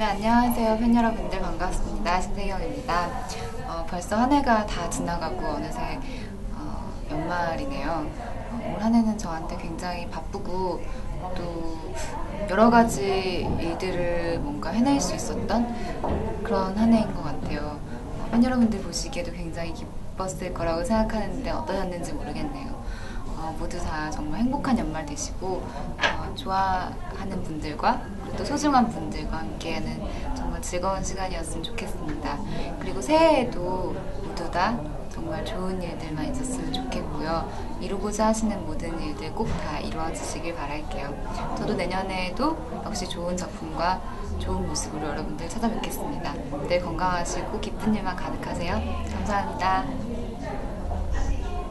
네, 안녕하세요. 팬 여러분들 반갑습니다. 신세경입니다. 어, 벌써 한 해가 다 지나가고 어느새 어, 연말이네요. 어, 올한 해는 저한테 굉장히 바쁘고 또 여러 가지 일들을 뭔가 해낼 수 있었던 그런 한 해인 것 같아요. 어, 팬 여러분들 보시기에도 굉장히 기뻤을 거라고 생각하는데 어떠셨는지 모르겠네요. 어, 모두 다 정말 행복한 연말 되시고 어, 좋아하는 분들과 또 소중한 분들과 함께하는 정말 즐거운 시간이었으면 좋겠습니다. 그리고 새해에도 모두 다 정말 좋은 일들만 있었으면 좋겠고요. 이루고자 하시는 모든 일들 꼭 다 이루어지시길 바랄게요. 저도 내년에도 역시 좋은 작품과 좋은 모습으로 여러분들 찾아뵙겠습니다. 늘 건강하시고 기쁜 일만 가득하세요. 감사합니다.